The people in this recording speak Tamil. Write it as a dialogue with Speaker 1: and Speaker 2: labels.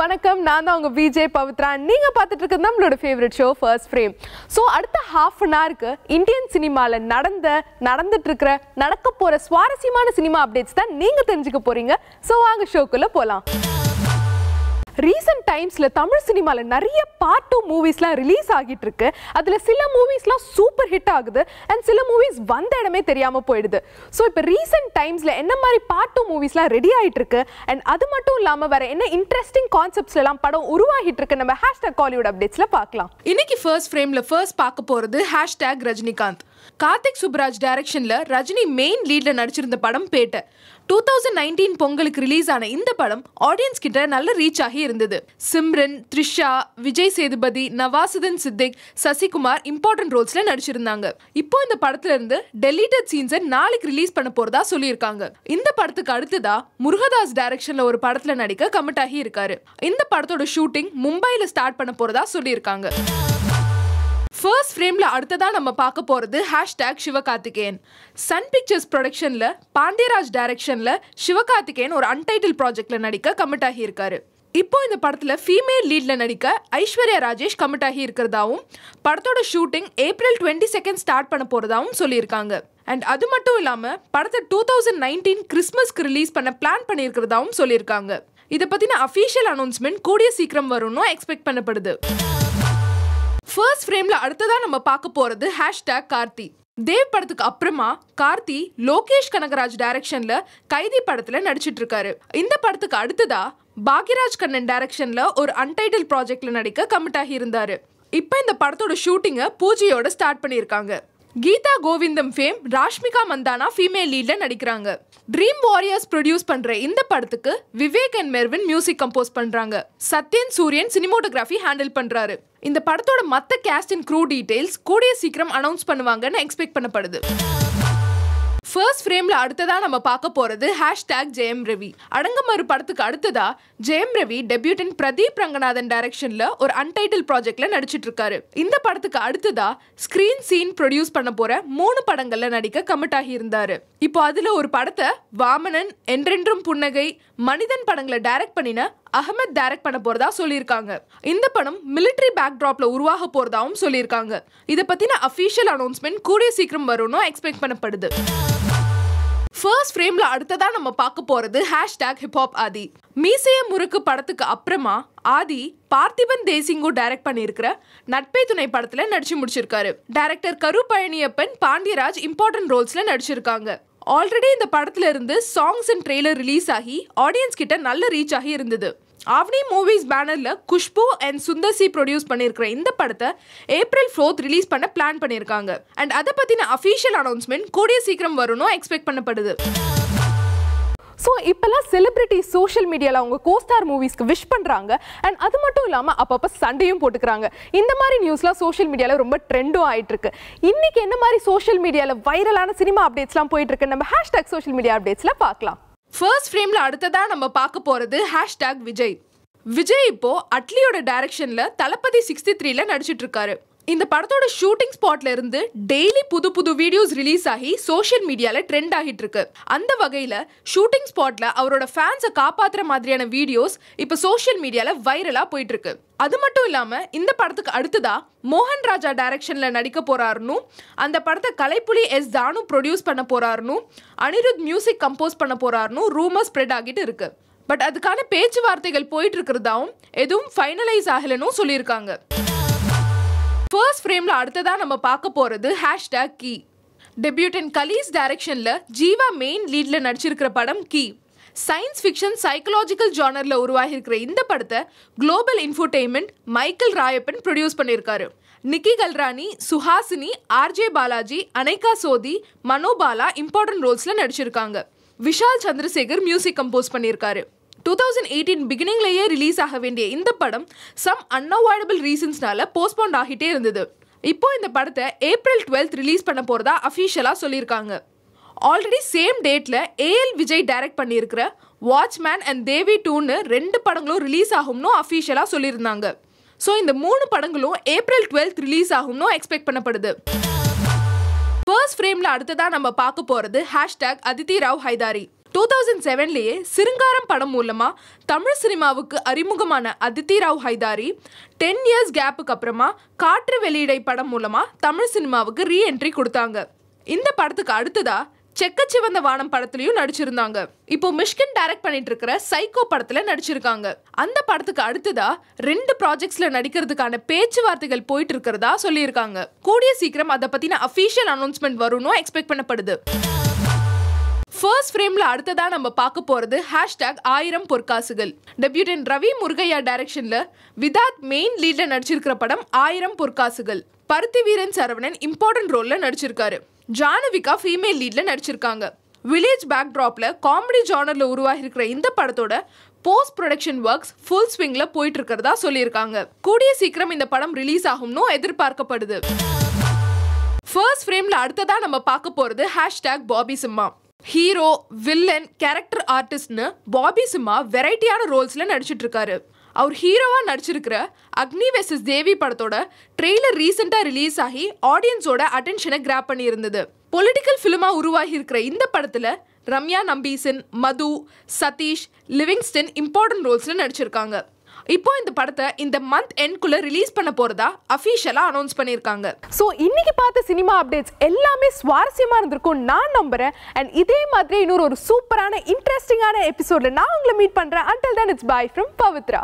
Speaker 1: வணக்கம். நான் தான் உங்க விஜய் பவித்ரா. நீங்க பார்த்துட்டு இருக்கிறது நம்மளோட favourite show first frame so அடுத்த ஹாஃப் அன் ஹவருக்கு இந்தியன் சினிமாவில் நடந்த நடந்துட்டு இருக்கிற நடக்க போற சுவாரஸ்யமான சினிமா அப்டேட்ஸ் தான் நீங்க தெரிஞ்சுக்க போறீங்க. ஸோ வாங்க ஷோக்குள்ள போலாம். ரீசெண்ட் டைம்ஸில் தமிழ் சினிமாவில் நிறைய பார்ட் டூ மூவிஸ்லாம் ரிலீஸ் ஆகிட்டு இருக்கு அதில் சில மூவிஸ்லாம் சூப்பர் ஹிட் ஆகுது. அண்ட் சில மூவிஸ் வந்த இடமே தெரியாமல் போயிடுது. ஸோ இப்போ ரீசெண்ட் டைம்ஸில் என்ன மாதிரி பார்ட் டூ மூவிஸ்லாம் ரெடி ஆகிட்டு இருக்கு அண்ட் அது மட்டும் இல்லாமல் வேற என்ன இன்ட்ரெஸ்டிங் கான்செப்ட்ஸ்லாம் எல்லாம் படம் உருவாகிட்டு இருக்கு நம்ம ஹேஷ்டாக் காலிவுட் அப்டேட்ஸில் பார்க்கலாம்.
Speaker 2: இன்னைக்கு ஃபர்ஸ்ட் ஃப்ரேமில் ஃபர்ஸ்ட் பார்க்க போகிறது ஹேஷ்டேக் ரஜினிகாந்த். கார்த்திக் சுப்ராஜ் டைரக்ஷனில் ரஜினி மெயின் லீடில் நடிச்சிருந்த படம் பேட்டை. டூ தௌசண்ட் நைன்டீன் பொங்கலுக்கு ரிலீஸ் ஆன இந்த படம் ஆடியன்ஸ் கிட்ட நல்ல ரீச் ஆகி இருந்தது. சிம்ரன் த்ரிஷா விஜய் சேதுபதி நவாசுதன் சித்திக் சசிகுமார் இம்பார்ட்டன்ட் ரோல்ஸ்ல நடிச்சிருந்தாங்க. இப்போ இந்த படத்துல இருந்து டெலிட்டட் சீன்ஸை நாளைக்கு ரிலீஸ் பண்ண போறதா சொல்லியிருக்காங்க. இந்த படத்துக்கு அடுத்ததா முருகதாஸ் டைரக்ஷன்ல ஒரு படத்துல நடிக்க கமிட் ஆகி இருக்காரு. இந்த படத்தோட ஷூட்டிங் மும்பைல ஸ்டார்ட் பண்ண போறதா சொல்லியிருக்காங்க. ஃபர்ஸ்ட் ஃப்ரேம்ல அடுத்ததா நம்ம பார்க்க போறது ஹேஷ்டேக் சிவகார்த்திகேயன். சன் பிக்சர்ஸ் ப்ரொடக்ஷன்ல பாண்டியராஜ் டைரக்ஷன்ல சிவகார்த்திகேயன் ஒரு அன்டைட்டில் ப்ராஜெக்ட்ல நடிக்க கமிட் ஆகியிருக்காரு இப்போ இந்த படத்தில் ஃபீமேல் லீடில் நடிக்க ஐஸ்வர்யா ராஜேஷ் கமிட் ஆகி இருக்கிறதாவும் படத்தோட shooting April twenty second start பண்ண போகிறதாவும் சொல்லியிருக்காங்க. அண்ட் அது மட்டும் இல்லாமல் படத்தை டூ தௌசண்ட் நைன்டீன் கிறிஸ்மஸ்க்கு ரிலீஸ் பண்ண பிளான் பண்ணியிருக்கிறதாவும் சொல்லியிருக்காங்க. இதை பற்றின அஃபீஷியல் அனௌன்ஸ்மெண்ட் கூடிய சீக்கிரம் வரும்னு எக்ஸ்பெக்ட் பண்ணப்படுது. ஃபர்ஸ்ட் ஃப்ரேமில் அடுத்ததாக நம்ம பார்க்க போகிறது ஹேஷ்டேக் கார்த்தி. தேவ் படத்துக்கு அப்புறமா கார்த்தி லோகேஷ் கனகராஜ் டைரக்ஷன்ல கைதி படத்துல நடிச்சிட்டு இருக்காரு. இந்த படத்துக்கு அடுத்ததா பாக்யராஜ் கண்ணன் டைரக்ஷன்ல ஒரு அன்டைட்டில் ப்ராஜெக்ட்ல நடிக்க கமிட் ஆகி இருந்தாரு இப்போ இந்த படத்தோட ஷூட்டிங்கை பூஜையோட ஸ்டார்ட் பண்ணியிருக்காங்க. கீதா கோவிந்தம் ஃபேம் ராஷ்மிகா மந்தானா ஃபீமேல் லீடில் நடிக்கிறாங்க. ட்ரீம் வாரியர்ஸ் ப்ரொடியூஸ் பண்ணுற இந்த படத்துக்கு Vivek and Mervin music compose பண்ணுறாங்க சத்யன் சூரியன் சினிமோட்டோகிராஃபி ஹேண்டில் பண்ணுறாரு இந்த படத்தோட மற்ற கேஸ்ட் க்ரூ டீடைல்ஸ் கூடிய சீக்கிரம் அனௌன்ஸ் பண்ணுவாங்கன்னு எக்ஸ்பெக்ட் பண்ணப்படுது. ஃபர்ஸ்ட் ஃப்ரேம்ல அடுத்ததா நம்ம பார்க்க போறது ஹேஷ்டேக் ஜெயம் ரவி அடங்கமறு படத்துக்கு அடுத்ததா ஜெயம் ரவி டெபியூட்டன் பிரதீப் ரங்கநாதன் டைரக்ஷன்ல ஒரு அன்டைட்டில் ப்ராஜெக்ட்ல நடிச்சிட்டு இருக்காரு. இந்த படத்துக்கு அடுத்ததா ஸ்கிரீன் சீன் ப்ரொடியூஸ் பண்ண போற மூணு படங்கள்ல நடிக்க கமிட் ஆகி இருந்தாரு. இப்போ அதுல ஒரு படத்தை வாமனன் என்றென்றும் புன்னகை மனிதன் படங்களை டைரக்ட் பண்ணின அகமத் டைரக்ட் பண்ண போறதா சொல்லியிருக்காங்க. இந்த படம் மிலிட்டரி பேக்ட்ராப்ல உருவாக போறதாவும் சொல்லியிருக்காங்க. இதை பத்தின அஃபீஷியல் அனௌன்ஸ்மெண்ட் கூடிய சீக்கிரம் வரும்னு எக்ஸ்பெக்ட் பண்ணப்படுது. ஃபர்ஸ்ட் ஃப்ரேம்ல அடுத்ததா நம்ம பார்க்க போறது ஹேஷ்டேக் ஹிப்ஹாப் ஆதி. மீசைய முறுக்கு படத்துக்கு அப்புறமா ஆதி பார்த்திபன் தேசிங்கும் டைரக்ட் பண்ணியிருக்கிற நட்பே துணை படத்துல நடிச்சு முடிச்சிருக்காரு. டைரக்டர் கரு பழனியப்பன் பாண்டியராஜ் இம்பார்ட்டன்ட் ரோல்ஸ்ல நடிச்சிருக்காங்க. ஆல்ரெடி இந்த படத்துல இருந்து சாங்ஸ் அண்ட் ட்ரெய்லர் ரிலீஸ் ஆகி ஆடியன்ஸ் கிட்ட நல்ல ரீச் ஆகி இருந்தது. Avni movies பேனரில் Khushbu and Sundar C produce பண்ணியிருக்கிற இந்த படத்தை ஏப்ரல் ஃபோர்த் ரிலீஸ் பண்ண பிளான் பண்ணியிருக்காங்க அண்ட் அதை பற்றின அஃபீஷியல் அனௌன்ஸ்மெண்ட் கூடிய சீக்கிரம் வரும்னு எக்ஸ்பெக்ட் பண்ணப்படுது.
Speaker 1: ஸோ இப்போல்லாம் செலிப்ரிட்டிஸ் சோஷியல் மீடியாவில் அவங்க கோஸ்டார் மூவிஸ்க்கு விஷ் பண்ணுறாங்க அண்ட் அது மட்டும் இல்லாமல் அப்பப்போ சண்டையும் போட்டுக்கிறாங்க. இந்த மாதிரி நியூஸ்லாம் சோஷியல் மீடியாவில் ரொம்ப ட்ரெண்டும் ஆகிட்டுருக்கு இன்றைக்கி என்ன மாதிரி சோஷியல் மீடியாவில் வைரலான சினிமா அப்டேட்ஸ்லாம் போயிட்டுருக்கு நம்ம ஹேஷ்டாக் சோஷியல் மீடியா அப்டேட்ஸில் பார்க்கலாம்.
Speaker 2: ஃபர்ஸ்ட் ஃப்ரேம்ல அடுத்ததாக நம்ம பார்க்க போறது ஹேஷ்டேக் விஜய். விஜய் இப்போ அட்லியோட டைரக்ஷன்ல தளபதி சிக்ஸ்டி த்ரீல நடிச்சிட்டு இருக்காரு. இந்த படத்தோட ஷூட்டிங் ஸ்பாட்ல இருந்து டெய்லி புது புது வீடியோஸ் ரிலீஸ் ஆகி சோஷியல் மீடியால ட்ரெண்ட் ஆகிட்டு இருக்கு. அந்த வகையில ஷூட்டிங் ஸ்பாட்ல அவரோட ஃபேன்ஸை காப்பாத்துற மாதிரியான வீடியோஸ் இப்போ சோஷியல் மீடியால வைரலா போயிட்டு இருக்கு. அது மட்டும் இல்லாம இந்த படத்துக்கு அடுத்ததா மோகன் ராஜா டைரக்ஷன்ல நடிக்க போறாருன்னு அந்த படத்தை கலைப்புலி எஸ் தானு ப்ரொடியூஸ் பண்ண போறாருன்னு அனிருத் மியூசிக் கம்போஸ் பண்ண போறாருன்னு ரூமர் ஸ்ப்ரெட் ஆகிட்டு இருக்கு. பட் அதுக்கான பேச்சுவார்த்தைகள் போயிட்டு இருக்கிறதாவும் எதுவும் ஃபைனலைஸ் ஆகலன்னு சொல்லியிருக்காங்க. ஃபர்ஸ்ட் ஃப்ரேம்ல அடுத்ததா நம்ம பார்க்க போறது ஹேஷ்டேக் கீ டெபியூட்டன் கலீஸ் டைரக்ஷன்ல ஜீவா மெயின் லீட்ல நடிச்சிருக்கிற படம் கீ சயின்ஸ் ஃபிக்ஷன் சைக்கலாஜிக்கல் ஜானரில் உருவாகியிருக்கிற இந்த படத்தை Global Infotainment Michael Rayappan produce பண்ணியிருக்காரு. நிக்கி கல்ராணி சுஹாசினி ஆர்ஜே பாலாஜி அனைகா சோதி மனோபாலா இம்பார்ட்டன்ட் ரோல்ஸில் நடிச்சிருக்காங்க. விஷால் சந்திரசேகர் மியூசிக் கம்போஸ் பண்ணியிருக்காரு. டூ தௌசண்ட் எயிட்டீன் பிகினிங்லேயே ரிலீஸ் ஆக வேண்டிய இந்த படம் சம் அன்அவாய்டபிள் ரீசன்ஸ்னால போஸ்ட்போன் ஆகிட்டே இருந்தது. இப்போ இந்த படத்தை ஏப்ரல் டுவெல்த் ரிலீஸ் பண்ண போகிறதா அஃபீஷியலாக சொல்லியிருக்காங்க. ஆல்ரெடி சேம் டேட்டில் ஏஎல் விஜய் டைரக்ட் பண்ணியிருக்கிற வாட்ச்மேன் அண்ட் தேவி டூன்னு ரெண்டு படங்களும் ரிலீஸ் ஆகும்னு அஃபீஷியலாக சொல்லியிருந்தாங்க. ஸோ இந்த மூணு படங்களும் ஏப்ரல் டுவெல்த் ரிலீஸ் ஆகும்னு எக்ஸ்பெக்ட் பண்ணப்படுது. ஃபர்ஸ்ட் ஃப்ரேமில் அடுத்ததாக நம்ம பார்க்க போகிறது hashtag Aditi Rao Hydari two thousand செவன்லேயே Sringaram படம் மூலமாக தமிழ் சினிமாவுக்கு அறிமுகமான அதித்தி ராவ் ஹைதாரி டென் இயர்ஸ் கேப்புக்கு அப்புறமா காற்று வெளியிடை படம் மூலமாக தமிழ் சினிமாவுக்கு ரீஎன்ட்ரி கொடுத்தாங்க. இந்த படத்துக்கு அடுத்ததா செக்கச்சிவந்த வானம் படத்துலயும் நடிச்சிருந்தாங்க. இப்போ மிஷ்கின் டைரக்ட் பண்ணிட்டு இருக்கிற சைக்கோ படத்துல நடிச்சிருக்காங்க. அந்த படத்துக்கு அடுத்ததா ரெண்டு ப்ராஜெக்ட்ஸ்ல நடிக்கிறதுக்கான பேச்சுவார்த்தைகள் போயிட்டு இருக்கிறதா சொல்லியிருக்காங்க. கூடிய சீக்கிரம் அதை பத்தின அஃபீஷியல் அனௌன்ஸ்மெண்ட் வரும்னு எக்ஸ்பெக்ட் பண்ணப்படுது. ஃபர்ஸ்ட் ஃப்ரேம்ல அடுத்ததா நம்ம பார்க்க போறது ஹேஷ்டாக் ஆயிரம் பொற்காசுகள். டெபியூட்டன் ரவி முருகையா டைரக்ஷன்ல விதாத் மெயின் லீட்ல நடிச்சிருக்கிற படம் ஆயிரம் பொற்காசுகள். பருத்தி வீரன் சரவணன் இம்பார்ட்டன்ட் ரோல்ல நடிச்சிருக்காரு. ஜானவிகா ஃபீமேல் லீட்ல நடிச்சிருக்காங்க. வில்லேஜ் பேக்ட்ராப்ல காமெடி ஜானர்ல உருவாகியிருக்கிற இந்த படத்தோட போஸ்ட் ப்ரொடக்ஷன் ஒர்க்ஸ் ஃபுல் ஸ்விங்ல போயிட்டு இருக்கிறதா சொல்லியிருக்காங்க. கூடிய சீக்கிரம் இந்த படம் ரிலீஸ் ஆகும்னு எதிர்பார்க்கப்படுது. ஃபர்ஸ்ட் ஃப்ரேம்ல அடுத்ததா நம்ம பார்க்க போறது hashtag Bobby Simha. Hero villain character ஆர்டிஸ்ட்னு Bobby Simha வெரைட்டியான ரோல்ஸில் நடிச்சிட்ருக்காரு. அவர் ஹீரோவாக நடிச்சிருக்கிற அக்னி வெசஸ் தேவி படத்தோட ட்ரெய்லர் ரீசெண்டாக ரிலீஸ் ஆகி ஆடியன்ஸோட அட்டென்ஷனை கிராப் பண்ணியிருந்தது. பொலிட்டிக்கல் ஃபிலிமாக உருவாகி இருக்கிற இந்த படத்தில் ரம்யா நம்பீசன் மது சதீஷ் லிவிங்ஸ்டன் இம்பார்ட்டன்ட் ரோல்ஸில் நடிச்சிருக்காங்க. இப்போ இந்த படத்தை இந்த மந்த் எண்ட்குள்ள ரிலீஸ் பண்ண போறதா அஃபீஷியலா அனௌன்ஸ் பண்ணியிருக்காங்க
Speaker 1: ஸோ இன்னைக்கு பார்த்த சினிமா அப்டேட்ஸ் எல்லாமே சுவாரஸ்யமா இருந்திருக்கும் நான் நம்புறேன். அண்ட் இதே மாதிரி இன்னொரு ஒரு சூப்பரான இன்ட்ரெஸ்டிங்கான எபிசோட்ல நான் உங்களை மீட் பண்றேன். Until then it's bye from Pavithra